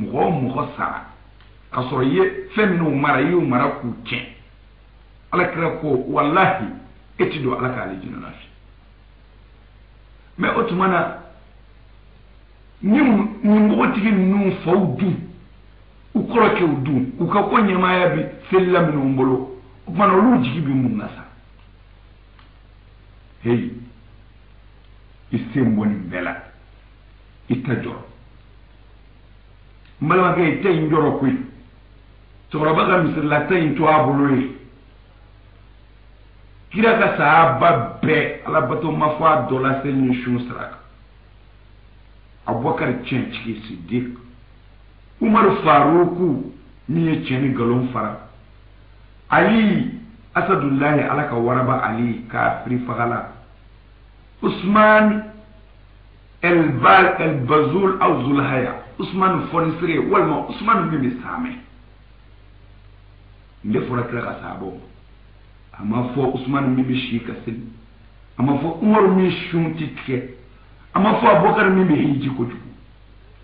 mɔgɔ o mɔgɔ sara ka sɔrɔ i ye fɛn minnu mara i y'u mara k'u tiɲɛ ala kira ko walahi e ti don ala ka alijinɛ na fi mɛ o tuma na ni nin npogotigi ninnu faw dun u kɔrɔkɛw dun u ka ko ɲɛmaaya bi selila minnu bolo o tumana olu jigi bi mun na sa heyi i sen bɔ nin bɛɛ la i ta jɔrɔ n balimakɛ i ta in jɔrɔ koyi cɛkɔrɔba ka misirila ta in to a bolo ye kira ka saya ba bɛɛ alabato ma fɔ a dɔ la se ni sun sira kan abubakar tiɲɛ jigi sidik umaru faruku min ye tiɲɛ ni nkalon fara ali asadulahi ala ka waraba ali kafiri fagala usman elbazul aw zulhaya usman fɔnisire walima usman min bɛ saamɛ n bɛ fɔra kira ka saabɔ a ma fɔ usman min bɛ si ka seli a ma fɔ umaru min sun tɛ tigɛ a ma fɔ abubakar min bɛ hiji kojugu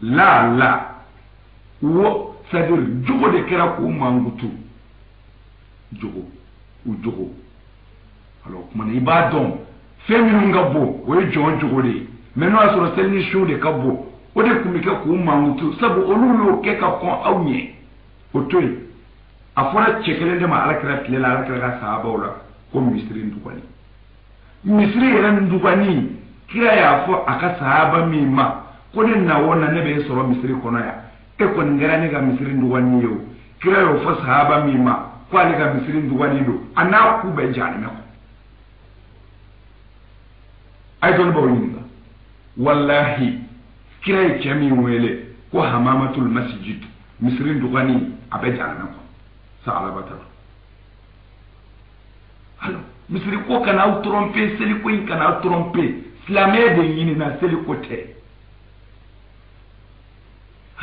laala wo sadiri jogo de kɛra k'u mankutu jogo u jogo alors kumana i b'a dɔn fɛn minnu ka bon o ye jɔn jogo de ye mɛ n'o y'a sɔrɔ seli ni su de ka bon o de tun bɛ kɛ k'u mankutu sabu olu y'o kɛ ka kɔn aw ɲɛ o to yen a fɔra cɛ kelen de ma alakira tile la alakira ka sahabaw la ko misiri dugɔni misiri yɛrɛ nduganni kira y'a fɔ a ka sahaba min ma ko ne na o na ne bɛ e sɔrɔ misiri kɔnɔ yan e kɔni kɛra ne ka misiri nduganni ye o kira y'o fɔ sahaba min ma ko ale ka misiri nduganni don a n'a ku bɛ jahanɛmɛ kɔnɔ a ye dɔnnibaaw ɲininka walahi kira ye cɛ min wele ko hamamatul masjid misiri nduganni a bɛ jahanɛmɛ kɔnɔ sahalaba t'a dɔn alors misiri ko kana aw trompe seli ko in kana aw trompe silamɛ de ɲinina seli ko tɛ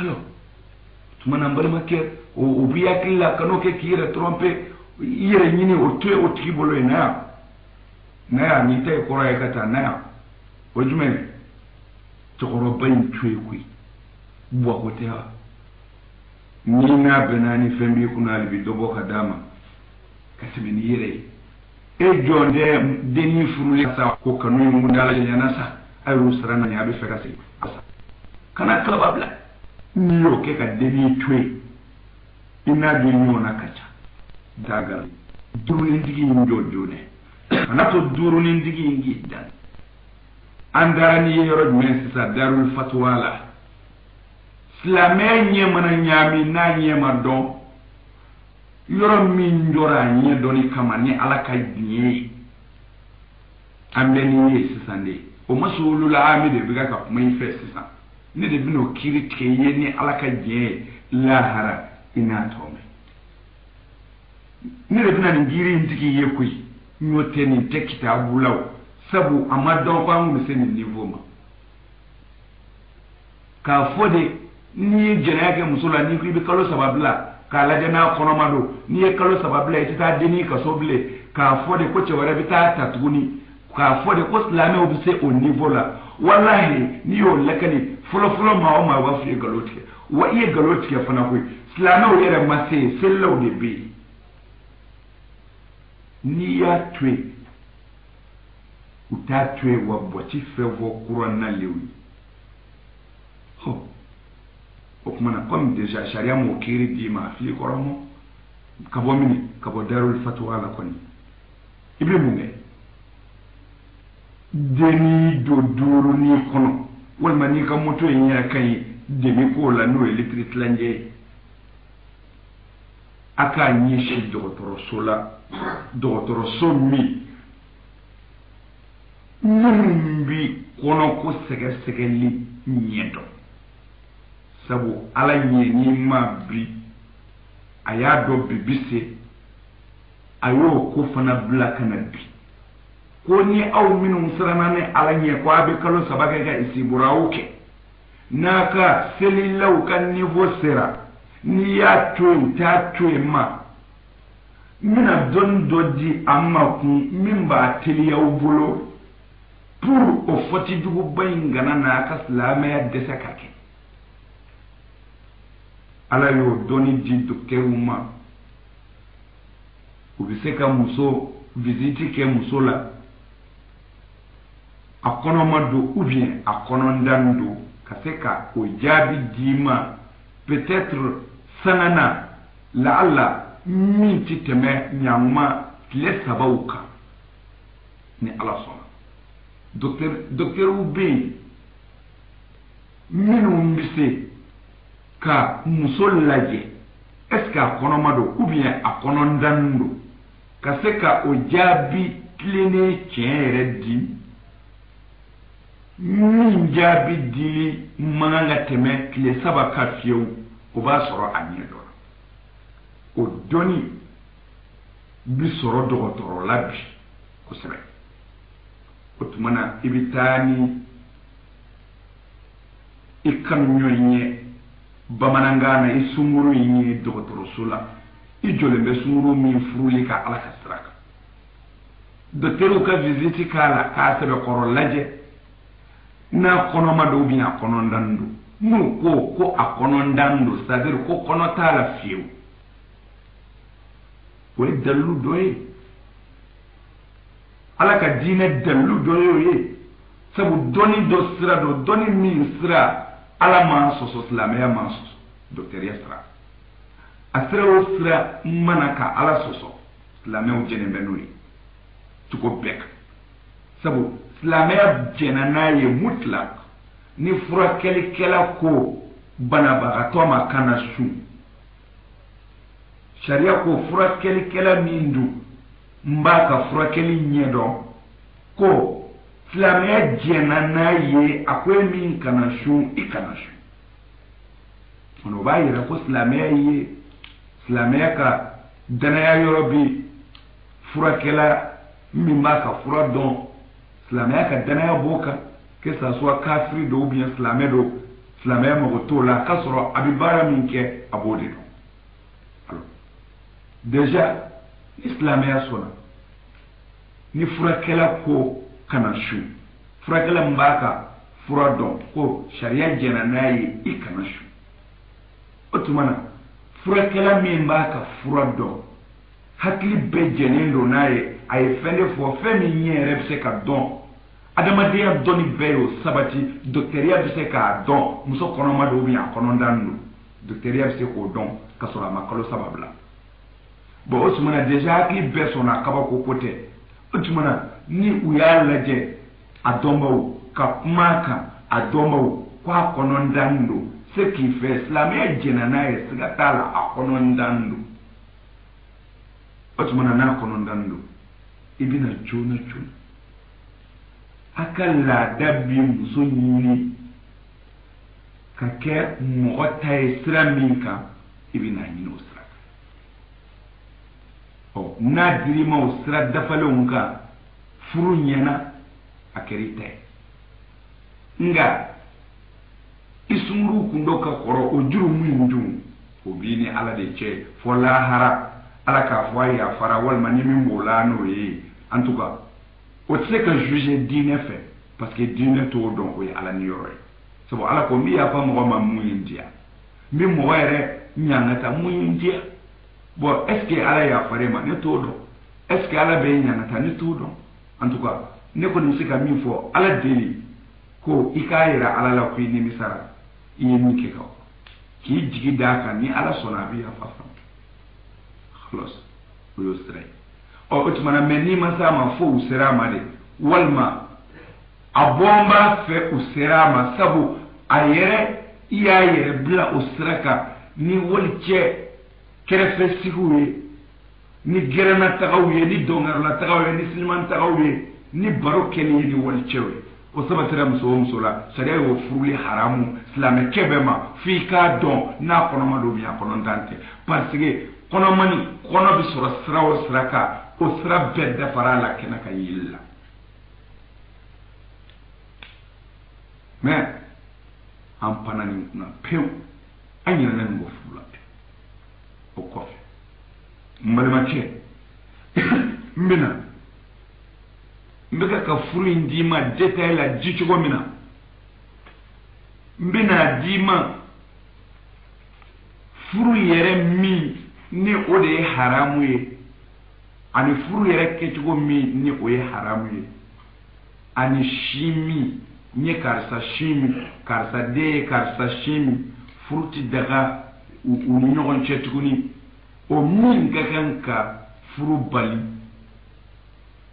alors tuma na n balimakɛ o b'i hakili la kan'o kɛ k'i yɛrɛ trompe i yɛrɛ ɲini o to ye o tigi bolo ye na yan na yan n'i ta ye kɔrɔ ye ka taa na yan o jumɛn ye cɛkɔrɔba in to ye koyi buwako tɛ wa n'i n'a bɛnna ni fɛn b'i kunna hali bi dɔ bɔ ka d'a ma ka tɛmɛ n'i yɛrɛ ye e jɔn tɛ denni furulen sa ko kanu ye mun dala ɲana sa a y'o sara na a bɛ fɛ ka segin a sa kana kalaba bila n'i y'o kɛ ka denni to yen i n'a bɛ ɲɔgɔn na ka ca dagari dumunitigi in jɔ don dɛ kana to dumunitigi in k'i dan an dara n'i ye yɔrɔ jumɛn sisan darul fatuwa la silamɛ ɲɛ mana ɲaami n'a ɲɛ ma dɔn yɔrɔ min jɔra a ɲɛ dɔnni kama ni ala ka diɲɛ ye an bɛ ni ye sisan de o ma sowolu la ami de bɛ ka kuma in fɛ sisan ne de bɛn'o kiri tigɛ ye ni ala ka diɲɛ ye lahara i n'a tɔ mɛn ne de bɛna nin jiri in tigi ye koyi ɲɔ tɛ nin tɛ kitabu la o sabu a ma dɔn ko an kun bɛ se nin niveau ma k'a fɔ de n'i ye jɛnɛya kɛ muso la n'i ko i bɛ kalo saba bila k'a lajɛ n'a kɔnɔma don n'i ye kalo saba bila i tɛ taa denni kaso bilen k'a fɔ de ko cɛ wɛrɛ bɛ taa ta tuguni k'a fɔ de ko silamɛw bɛ se o nivo la walahi n'i y'o lakali fɔlɔfɔlɔ maa o maa b'a f'i ye nkalon tigɛ wa i ye nkalon tigɛ fana koyi silamɛw yɛrɛ ma se yen selilaw de bɛ yen n'i y'a to yen u t'a to ye wa bɔci fɛn fɔ kura na lew ye hɔ o kumana kɔmi deja sariya m'o kiiri d'i ma a fili kɔrɔ mɔ ka bɔ mini ka bɔ darul fatuwa la kɔni i bɛ mun kɛ denni do duuru n'i kɔnɔ walima n'i ka moto in yɛrɛ ka ɲi demi k'o la n'o ye litiri tilancɛ ye a k'a ɲɛsin dɔgɔtɔrɔso la dɔgɔtɔrɔso min minnu bɛ kɔnɔko sɛgɛsɛgɛli ɲɛdɔn sabu ala ɲɛ n'i ma bi a y'a dɔn bibi se a y'o ko fana bila ka na bi ko ni aw minnu siranna ni ala ɲɛ ko a bɛ kalo saba kɛ ka isiburaw kɛ n'a ka selilaw ka ninfo sera n'i y'a to yen u t'a to yen ma n bɛna dɔnni dɔ di a ma kun min b'a teliya u bolo pour o fɔti juguba in kana na a ka silamɛya dɛsɛ ka kɛ ala y'o dɔnni di dɔkitɛriw ma u bɛ se ka muso visiti kɛ muso la a kɔnɔ ma don ou bien a kɔnɔndan don ka se ka o jaabi d'i ma peut-être sanga na laala min ti tɛmɛ ɲanguma tile sabaw kan ni ala sɔnna docteur docteurw bɛ yen minnu bɛ se ka muso lajɛ est ce que a kɔnɔma don ou bien a kɔnɔndannen don ka se ka o jaabi tilennen tiɲɛ yɛrɛ di minnu jaabi dili man kan ka tɛmɛ tile saba ka fiyewu o b'a sɔrɔ a ɲɛ dɔ la o dɔnni bi sɔrɔ dɔgɔtɔrɔ la bi kosɛbɛ o tuma na i bɛ taa ni i kanuɲɔgɔn ye bamanankan na i sunkuru in ye dɔgɔtɔrɔso la i jɔlen bɛ sunkuru min furu ye ka ala ka sira kan dɔkitɛriw ka visiti k'a la k'a sɛbɛkɔrɔ lajɛ n'a kɔnɔma dɔw bɛ a kɔnɔndan don n'u ko ko a kɔnɔndan don sadiri ko kɔnɔ t'a la fiyewu o ye dalilu dɔ ye ala ka diinɛ dalilu dɔ ye o ye sabu dɔnni dɔ sira don dɔnni min sira ala man sɔsɔ silamɛya man sɔsɔ dɔkitɛriya sira a sira o sira mana ka ala sɔsɔ silamɛw jɛnen bɛ n'o ye cogo bɛɛ kan sabu silamɛya jɛna n'a ye mutlak ni furakɛlikɛla ko banabagatɔ ma kana su sariya ko furakɛlikɛla min don n b'a ka furakɛli ɲɛ dɔn ko silamɛya jɛna n'a ye a ko e min kana su i kana su o b'a yira ko silamɛya ye silamɛya ka danaya yɔrɔ bɛ yen furakɛla min b'a ka fura dɔn silamɛya ka danaya b'o kan que ça soit kafiri don ou bien silamɛ don silamɛya mago t'o la k'a sɔrɔ a bɛ baara min kɛ a b'o de dɔn alors déjà ni silamɛya sɔnna ni furakɛla ko kana su furakɛla min b'a ka fura dɔn ko sariya jɛnna n'a ye i kana su o tuma na furakɛla min b'a ka fura dɔn hakili bɛɛ jɛlen don n'a ye a ye fɛn de fɔ fɛn min ɲɛ yɛrɛ bɛ se ka dɔn adamadenya dɔnni bɛɛ y'o sabati dɔkitɛriya bɛ se k'a dɔn muso kɔnɔma don ubiyɛn a kɔnɔdan don dɔkitɛriya bɛ se k'o dɔn ka sɔrɔ a ma kalo saba bila bɔn o tuma na deja hakili bɛɛ sɔnna kabako ko tɛ o tuma na ni u y'a lajɛ a dɔnbaw ka kuma a kan a dɔnbaw ko a kɔnɔndannen don se k'i fɛ silamɛya jɛnna n'a ye siga t'a la a kɔnɔndannen don o tuma na n'a kɔnɔndannen don i bɛna joona joona a ka laada bi muso ɲini ka kɛ mɔgɔ ta ye sira min kan i bɛna ɲini o sira kan ɔ n'a dir'i ma o sira dafalenw kan furu ɲɛna a kɛra i ta ye nka i sunguru kundo ka kɔrɔ o juru min dun o b'i ni ala de cɛ fɔ lahara ala k'a fɔ a yafara walima ni min b'o la n'o ye en tout cas o tɛ se ka juge diinɛ fɛ parce que diinɛ t'o dɔn o ye ala ni yɔrɔ ye sabu ala ko n bɛ yafa mɔgɔ ma mun ye n diya n bɛ mɔgɔ yɛrɛ ɲangata mun ye n diya bɔn ɛske ala y'a fare ma ne t'o dɔn ɛske ala bɛ n ɲanata ne t'o dɔn en tout cas ne kɔni bɛ se ka min fɔ ala deli ko i k'a yira ala la ko i nimisara i ye min kɛ ka k'i jigi d'a kan ni ala sɔnna a bɛ yafa fa xɔlɔs o y'o sira ye ɔ o tumana mɛ n'i ma s'a ma fo u sera a ma de walima a bɔn b'a fɛ u sera a ma sabu a yɛrɛ i y'a yɛrɛ bila o sira kan ni wali cɛ kɛrɛfɛ sigiw ye ni gɛrɛnna tagaw ye ni dɔnkɛrɛla tagaw ye ni siniman tagaw ye ni baro kɛli ye ni wali cɛw ye o sabatira muso o muso la sariya y'o furuli haramu silamɛkɛ bɛɛ ma f'i k'a dɔn n'a kɔnɔma don min a kɔnɔntan tɛ parce que kɔnɔmani kɔnɔ bɛ sɔrɔ sira o sira kan o sira bɛɛ dafara a la kɛnɛ ka yeli la mɛ an panna nin kunna pewu an ɲinɛna nin kɔ furu la o kɔfɛ n balimakɛ n bɛna n bɛ ka ka furu in d'i ma detaye la di cogo min na n bɛna a d'i ma furu yɛrɛ min ni o de ye haramu ye ani furu yɛrɛ kɛcogo min ni o ye haramu ye ani si min n ye karisa si min karisa den ye karisa si min furu ti daga u ni ɲɔgɔn cɛ tuguni o min ka kan ka furu bali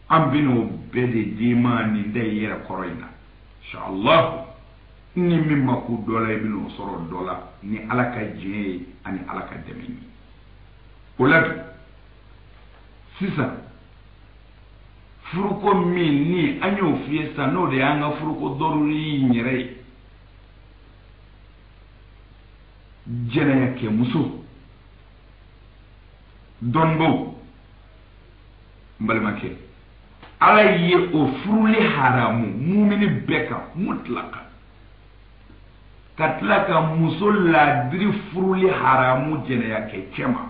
an bɛna o bɛɛ de d'i ma nin da i yɛrɛ kɔrɔ in na inshallah ni min ma k'u dɔ la i bɛna o sɔrɔ dɔ la ni ala ka diɲɛ ye ani ala ka dɛmɛ ye o la bi sisan furuko min ni an y'o f'i ye sisan n'o de y'an ka furuko dɔrɔri in yɛrɛ ye jɛnɛya kɛ muso dɔnnibaw n balimakɛ ala ye o furuli haramu mumini bɛɛ kan mutlaka ka tila ka muso laadiri furuli haramu jɛnɛya kɛ cɛ ma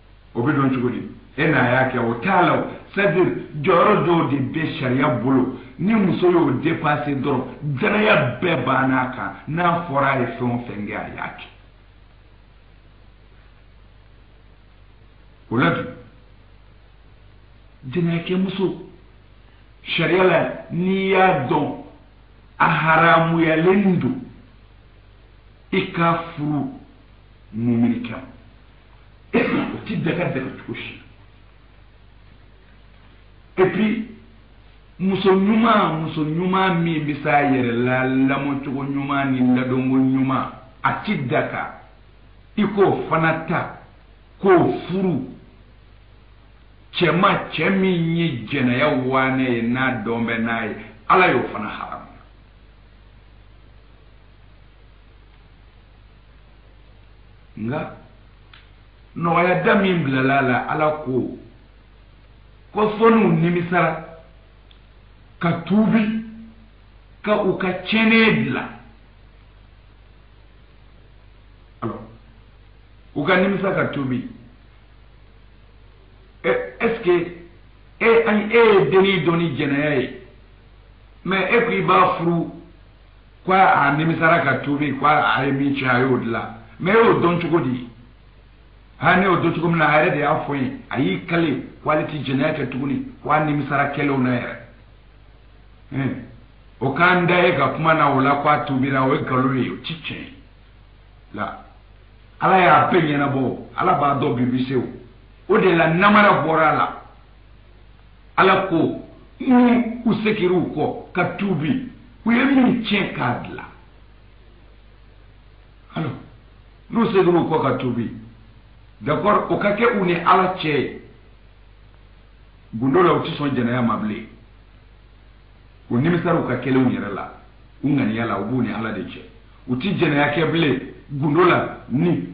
o bɛ dɔn cogo di e n'a y'a kɛ o t'a la sɛdi jɔyɔrɔ dɔw de bɛ sariya bolo ni muso y'o depase dɔrɔn jɛnɛya bɛɛ banna kan n'a fɔra a ye fɛn o fɛn kɛ a y'a kɛ o la dun jɛnɛyakɛmuso sariya la n'i y'a dɔn a haramuyalen don i k'a furu mumini kɛ o ti bɛɛ ka bɛn cogo si et puis muso ɲuman muso ɲuman min bɛ se a yɛrɛ la lamɔcogo ɲuman ni ladonko ɲuman a ti da ka i k'o fana ta k'o furu cɛma cɛ min ye jɛnɛya waane ye n'a dɔn bɛ n'a ye ala y'o fana haramu nka nɔgɔya da min bilala a la ala ko ko sɔniw nimisara ka tuubi ka u ka tiɲɛnen bila u ka nimisa ka tuubi est-ce que e ani e ye denni dɔn ni jɛnɛya ye mais e ko i b'a furu ko a nimisara ka tuubi ko a ye min tiɲɛ a y'o dilan mɛ e y'o dɔn cogo di ha ne y'o dɔn cogo min na a yɛrɛ de y'a fɔ ye a y'i kale ko ale tɛ jɛnɛya kɛ tuguni ko a nimisara kɛlenw na yɛrɛ hmm. o k'an da ye ka kuma na o la ko a tuubira o ye nkalon ye o ti tiɲɛ ye la ala y'a bɛɛ ɲɛnabɔ ala b'a dɔn bibi sew o de la namara bɔra a la ala ko minnu u segiri u kɔ ka tuubi u ye min tiɲɛ k'a bila alo n'u segiri u kɔ ka tuubi d'accord o ka kɛ u ni ala cɛ ye gundo la u tɛ sɔn jɛnɛya ma bilen u nimisara u ka kɛlenw yɛrɛ la u ŋaniya la u b'u ni ala de cɛ u tɛ jɛnɛya kɛ bilen gundo la ni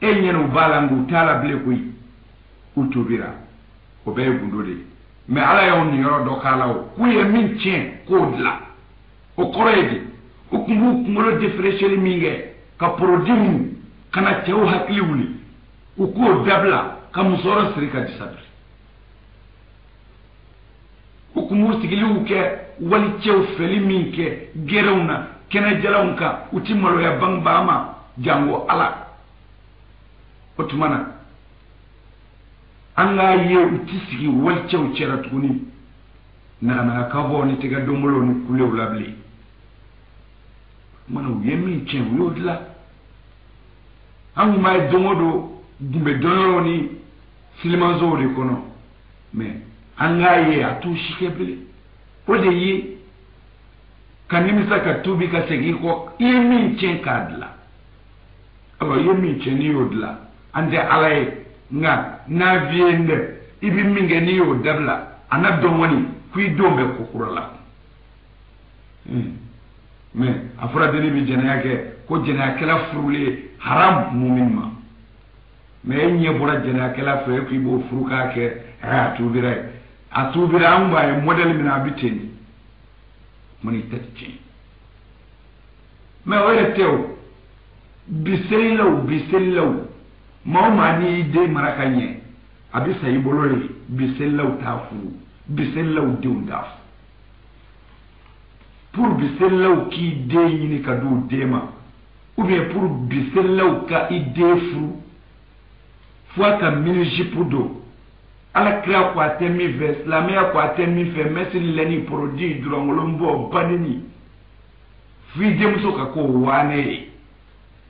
e ɲɛna u b'a la nka u t'a la bilen koyi u jobira o bɛɛ ye gundo de ye mɛ ala y'aw niyɔrɔ dɔ k'a la o k'u ye min tiɲɛ k'o dilan o kɔrɔ ye di u tun b'u kunkolo defereseli min kɛ ka porodi minnu ka na cɛw hakili wuli u k'o dabila ka musɔrɔ siri ka disabiri u tun b'u sigiliw kɛ wali cɛw fɛli min kɛ gɛrɛw na kɛnɛjalanw kan u ti maloya bangebaa ma jango ala o tuma na an k'a ye u tɛ sigi walicɛw cɛra tuguni naganagakabɔw ni tɛgɛdonbolow ni kulew la bilen mana u ye min tiɲɛ u y'o dilan an tun b'a ye don o don gunbe dɔnyɔrɔw ni silimansow de kɔnɔ mɛ an k'a ye a t'u si kɛ bilen o de ye ka nimisa ka tubi ka segin i kɔ i ye min tiɲɛ k'a dilan awa i ye min cɛ n'i y'o dila an tɛ ala ye nka n'a fiye n dɛ i bɛ min kɛ n'i y'o dabila a na dɔn kɔni ko i denw bɛ ko kura la hmm. mɛ a fɔra deni bɛ jɛnɛya kɛ ko jɛnɛyakɛla furulen haram mumin ma mɛ e ɲɛ bɔra jɛnɛyakɛla fɛ e ko i b'o furu k'a kɛ ɛ a tuubira ye a tuubira an b'a ye mɔdɛli min na a bɛ ten de mɔni tɛ tiɲɛ mɛ o yɛrɛ tɛ o biselilaw biselilaw maa o maa n'i den mara ka ɲɛ a bɛ sa i bolo de biselilaw t'a furu biselilaw denw t'a furu pour biselilaw k'i den ɲini ka d'u den ma ou bien pour biselilaw ka i den furu fo a ka minijipu don ala kira ko a tɛ min fɛ silamɛya ko a tɛ min fɛ mɛsiri lɛni porodi durankolon bɔ banini f'i denmuso ka k'o waane ye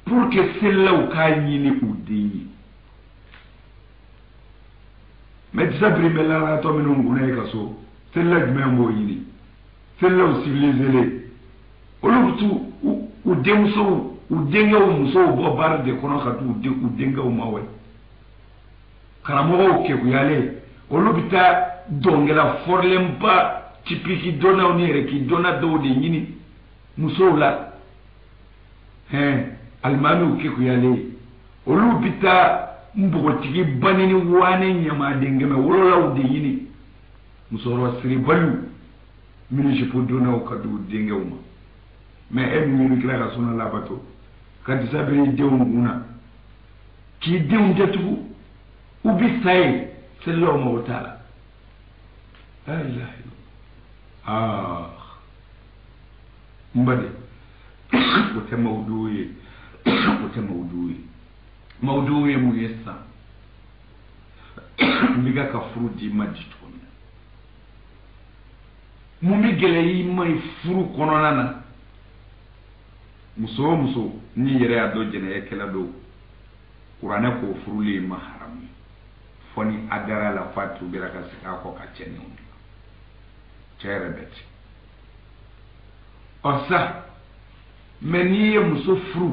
pour que selilaw k'a ɲini u den ye mɛ disa biri bɛ lalatɔ minnu kunna ye ka so selila jumɛn b'o ɲini selilaw sivilizelen olu bɛ t'u u denmusow u denkɛw musow bɔ baara de kɔnɔ ka t'u u denkɛw mawɛ karamɔgɔw kekuyalen olu bɛ taa dɔnkɛla fɔrɔlenba tipiki dɔnnaw ni yɛrɛ k'i dɔnna dɔw de ɲini musow la hɛn alimamiw kekuyalen olu bɛ taa npogotigi banini waane ɲamaden kɛmɛ wololaw de ɲini musokɔrɔba siribaliw minnu sipo donnaw ka dugu denkɛw ma mɛ e minnu kira ka sɔnna labato ka disabiri denw kun na k'i denw datugu u bɛ sa yen selilaw mago t'a la la ilaha illallah ah n bade o tɛ mawuduw ye o tɛ mawuduw ye mawuduw ye mun ye sisan n bɛ ka ka furu di ma di cogo min na mun bɛ gɛlɛya i ma furu kɔnɔna na muso o muso n'i yɛrɛ y'a dɔn jɛnɛyɛ kɛlɛ don kuranɛ k'o furuli ma haramu ye fɔ ni a dara la f'a tuubira ka segin a kɔ ka cɛ ni wuli cɛ yɛrɛ bɛ ten ɔ sa mɛ n'i ye muso furu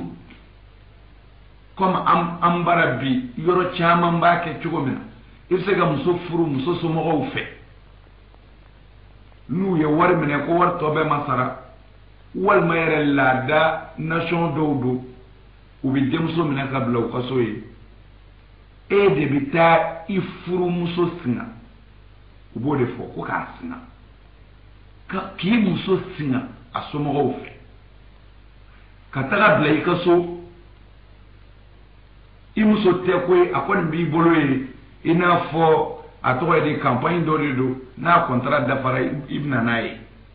komi an bara bi yɔrɔ caman b'a kɛ cogo min na i bɛ se ka muso furu muso somɔgɔw fɛ n'u ye wari minɛ ko wari tɔ bɛɛ ma sara walima yɛrɛ laada nation dɔw don u bɛ denmuso minɛ ka bila u ka so ye e de bɛ taa i furumuso singa u b'o de fɔ ko k'a singa k'i muso singa a somɔgɔw fɛ ka taga bila i ka so i muso tɛ ko ye a kɔni b'i bolo ye i n'a fɔ a tɔgɔ ye di campagne dɔ de don n'a contrat dafara i bɛna n'a ye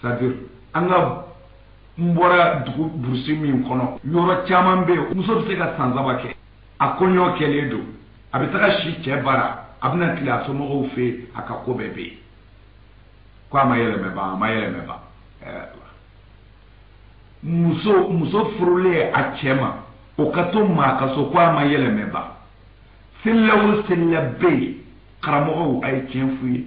c'est-à-dire an ka n bɔra dugu burusi min kɔnɔ yɔrɔ caman bɛ yen muso bɛ se ka san saba kɛ a kɔɲɔ kɛlen don a bɛ taga si cɛ bara a bɛna tile a somɔgɔw fɛ yen a ka ko bɛɛ bɛ yen ko a ma yɛlɛmɛ ban a ma yɛlɛmɛ ban muso muso furulen a cɛ ma o ka to maa ka so ko a ma yɛlɛmɛ ban selilaw selilaw bɛ yen karamɔgɔw a ye tiɲɛ f'u ye